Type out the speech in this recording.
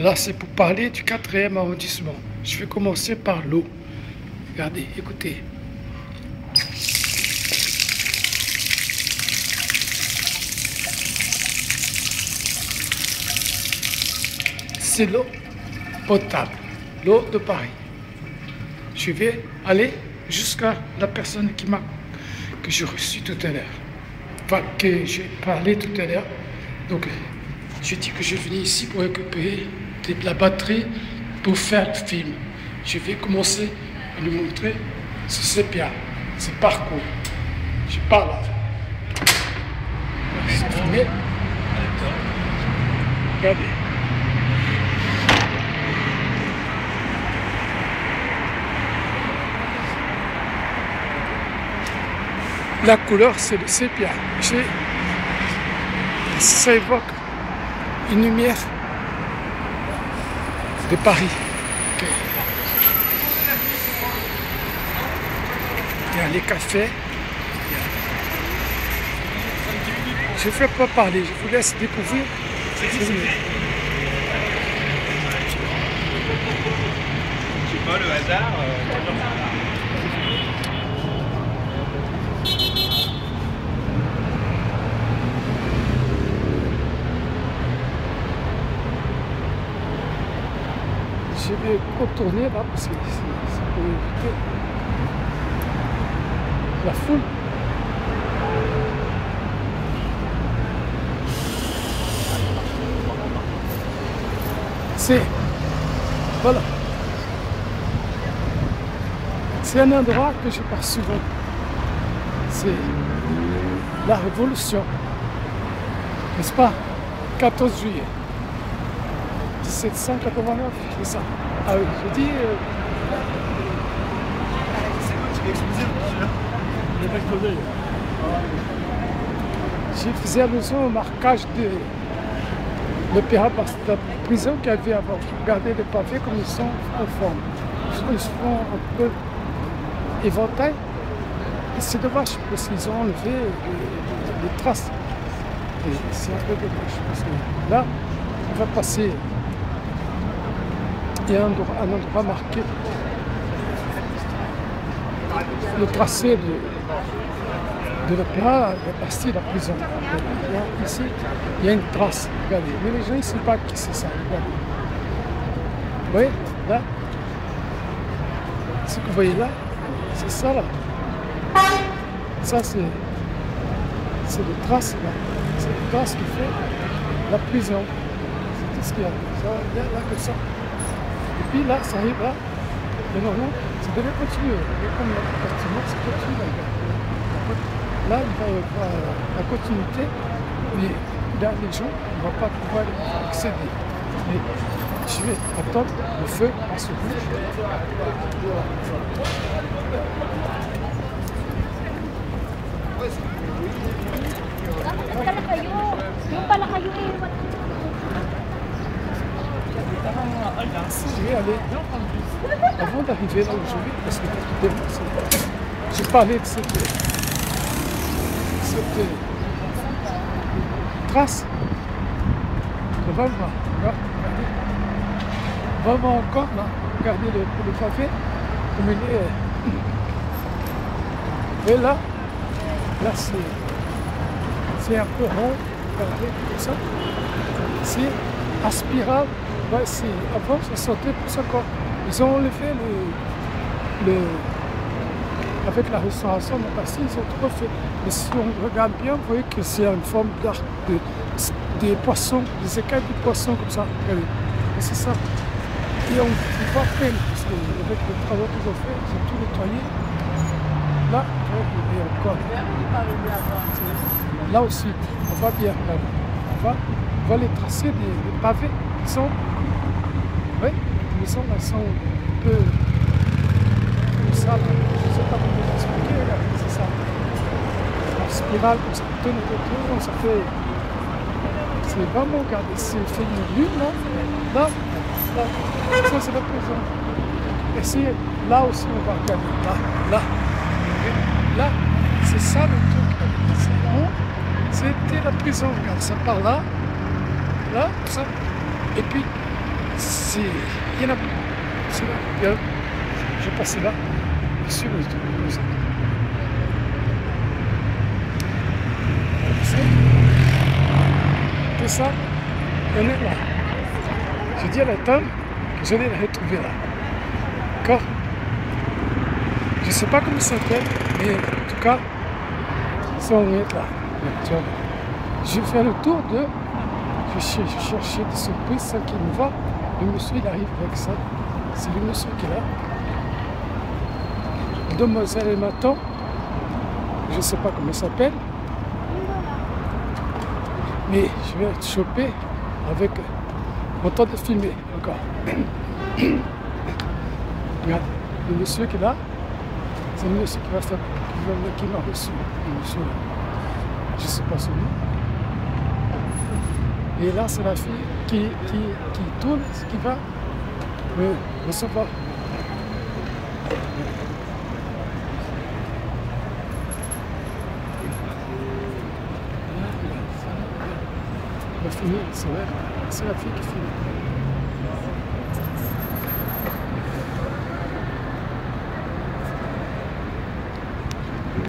Là, c'est pour parler du quatrième arrondissement. Je vais commencer par l'eau. Regardez, écoutez. C'est l'eau potable, l'eau de Paris. Je vais aller jusqu'à la personne qui m'a que j'ai reçu tout à l'heure, enfin que j'ai parlé tout à l'heure. Donc, j'ai dit que je venais ici pour récupérer de la batterie pour faire le film. Je vais commencer à lui montrer ce sépia, ce parcours. Je parle. C'est filmé. Regardez. La couleur, c'est le sépia. Ça évoque une lumière de Paris. Il y a les cafés. Je ne vais pas parler, je vous laisse découvrir. C'est pas le hasard. je contourner là parce que c'est pour éviter la foule. C'est voilà. C'est un endroit que je pars souvent. C'est la révolution. N'est-ce pas? 14 juillet. 1789, c'est ça. Ah oui, je dis. Euh... J'ai fait allusion au marquage de l'opéra parce que la prison qu'il y avait avant. Regardez les pavés comme ils sont en forme. Ils sont un peu éventails. C'est dommage parce qu'ils ont enlevé les, les traces. C'est un peu dommage parce que là, on va passer a un endroit, un endroit marqué. Le tracé de, de l'opéra est parti de la prison. Ici, il y a une trace, regardez. Mais les gens ne savent pas qui c'est ça. Vous voyez, là, ce que vous voyez là, c'est ça là. Ça, c'est les traces là. C'est les traces qui fait la prison. C'est tout ce qu'il y a. Ça, là, là, comme ça. Et puis là, ça arrive là. Mais normalement, ça devait continuer. Et comme la bâtiment, ça continue là. Là, il va y avoir la continuité, mais là, les gens ne vont pas pouvoir accéder. Mais je vais attendre le feu à ce bout. Je vais aller avant d'arriver là où je vais, parce que j'ai parlé de cette, cette trace. On va voir. Voir encore là. Regardez le, le pavé comme il est. Et là, là c'est c'est un peu rond, regardez comme ça. C'est aspirable. Ouais, c'est avant ça sortait plus encore. Ils ont enlevé le, le avec la restauration de passé, ils ont trop fait. Mais si on regarde bien, vous voyez que c'est une forme d'art de, des poissons, des écailles de poissons comme ça. Et c'est ça. Et on ne voit peine, parce qu'avec le travail qu'ils ont fait, ils ont tout nettoyé. Là, a encore. Là aussi, on va bien. On va, on les tracer des, pavés. Ils sont oui, les maisons elles sont un peu comme ça. Je ne sais pas comment vous expliquer, là. c'est ça. En spirale, comme ça tourne autour, ça fait. C'est vraiment, regardez, c'est fait une lune là. Là, là. Ça, c'est la prison. Et c'est là aussi, on va regarder. Là, là. Là, c'est ça le truc. C'était la prison, regarde, ça part là, là, ça. Et puis, c'est. Il y en a. C'est là. Il y a- Je vais passer là. Comme ça. C'est- Tout ça, on est là. Je dis à la dame que j'allais la retrouver là. D'accord? Je sais pas comment ça s'appelle, mais en tout cas, ça on est là. Je fais le tour de. Je cher- je cherchais des surprises, ça qui me va. Le monsieur il arrive avec ça. C'est le monsieur qui est là. Demoiselle elle m'attend. Je ne sais pas comment ça s'appelle. Mais je vais être chopé avec mon temps de filmer encore. Regarde, le monsieur qui est là, c'est le monsieur qui m'a reçu. Le monsieur là. Je ne sais pas son nom. Et là, c'est la fille qui, qui, qui tourne, qui va recevoir. On finir, c'est vrai. C'est la fille qui filme.